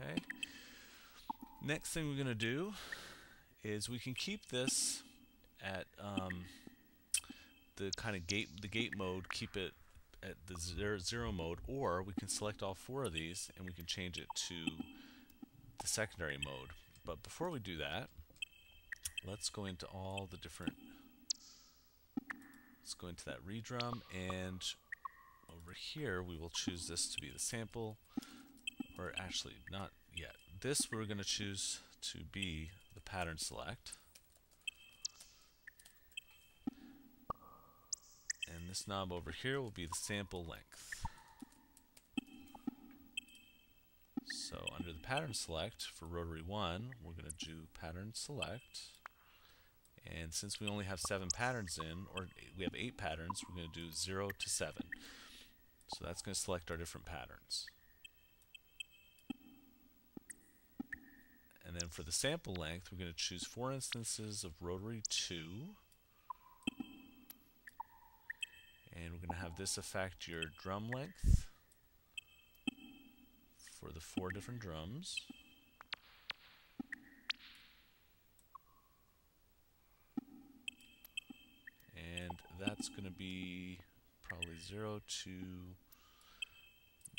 Okay. Next thing we're going to do is we can keep this at um, the kind of gate the gate mode, keep it at the zero, zero mode, or we can select all four of these and we can change it to the secondary mode. But before we do that, let's go into all the different let's go into that redrum and over here we will choose this to be the sample or actually not yet this we're going to choose to be the pattern select and this knob over here will be the sample length so under the pattern select for rotary 1 we're going to do pattern select and since we only have seven patterns in, or we have eight patterns, we're going to do 0 to 7. So that's going to select our different patterns. And then for the sample length, we're going to choose four instances of rotary 2. And we're going to have this affect your drum length for the four different drums. And that's going to be probably 0 to,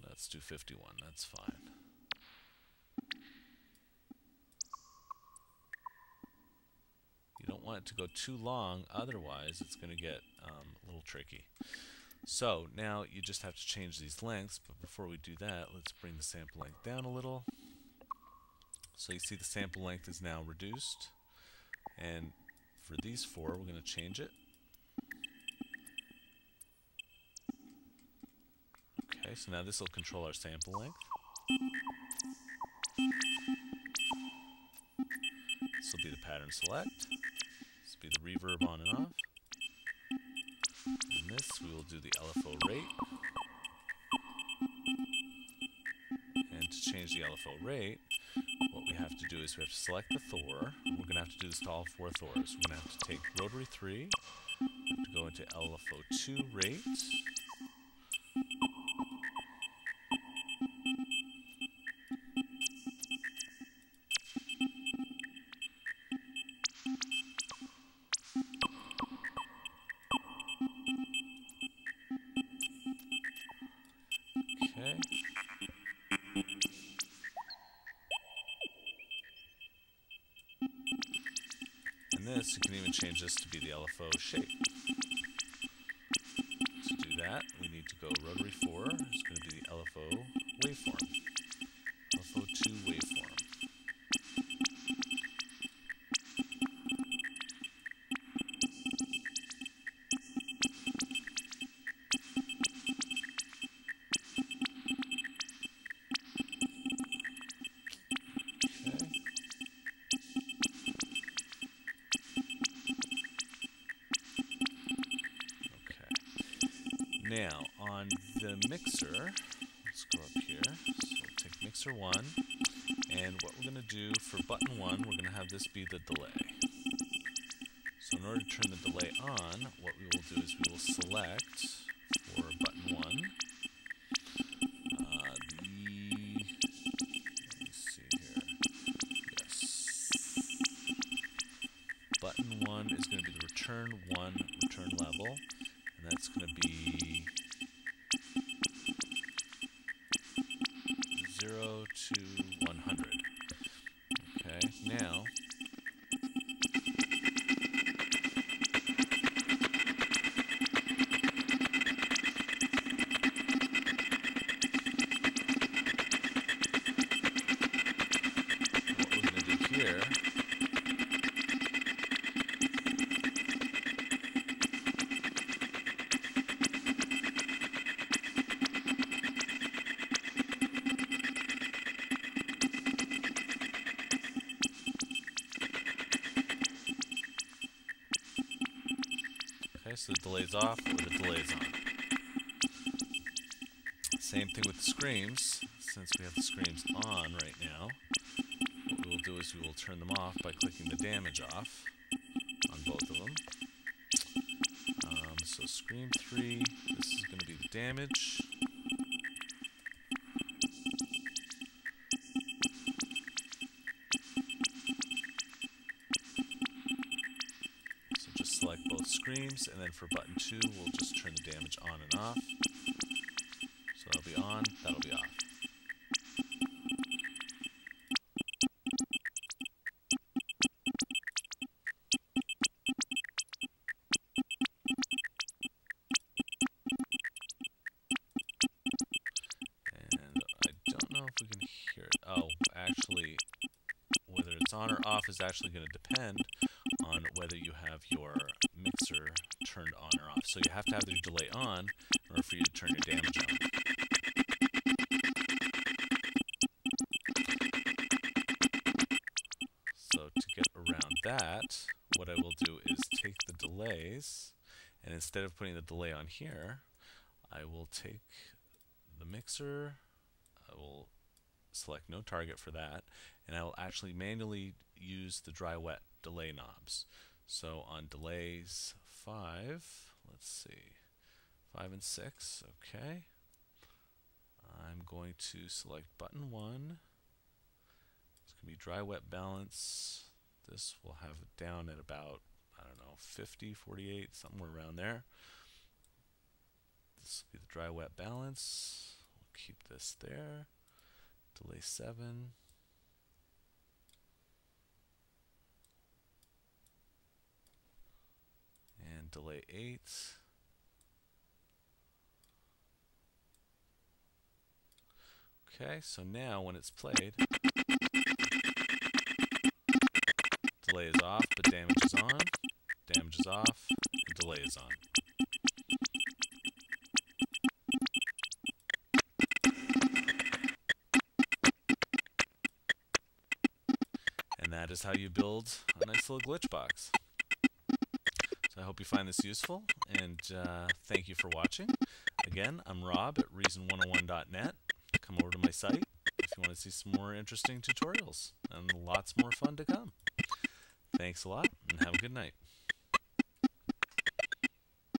let's do 51, that's fine. You don't want it to go too long, otherwise it's going to get um, a little tricky. So now you just have to change these lengths, but before we do that, let's bring the sample length down a little. So you see the sample length is now reduced, and for these four, we're going to change it. Okay, so now this will control our sample length. This will be the pattern select. The reverb on and off. And this, we will do the LFO rate. And to change the LFO rate, what we have to do is we have to select the Thor. We're going to have to do this to all four Thors. We're going to have to take rotary 3, to go into LFO 2 this, you can even change this to be the LFO shape. To do that, we need to go rotary 4 It's going to be the LFO waveform. LFO the mixer, let's go up here. So we'll take mixer 1, and what we're going to do for button 1, we're going to have this be the delay. So in order to turn the delay on, what we will do is we will select to Okay, so the delay's off or the delay's on. Same thing with the screams. Since we have the screams on right now, what we will do is we will turn them off by clicking the damage off on both of them. Um, so scream 3, this is going to be the damage. Screams, and then for button 2, we'll just turn the damage on and off. So that'll be on, that'll be off. And I don't know if we can hear it. Oh, actually, whether it's on or off is actually going to depend on whether you have your mixer turned on or off. So you have to have the delay on in order for you to turn your damage on. So to get around that, what I will do is take the delays, and instead of putting the delay on here, I will take the mixer, I will select no target for that, and I will actually manually use the dry wet delay knobs. So on delays 5, let's see, 5 and 6, okay. I'm going to select button 1. It's going to be dry wet balance. This will have it down at about, I don't know, 50, 48, somewhere around there. This will be the dry wet balance. We'll keep this there. Delay 7. And delay 8. Okay, so now when it's played, delay is off, but damage is on, damage is off, and delay is on. Is how you build a nice little glitch box. So I hope you find this useful, and uh, thank you for watching. Again, I'm Rob at Reason101.net. Come over to my site if you want to see some more interesting tutorials and lots more fun to come. Thanks a lot, and have a good night.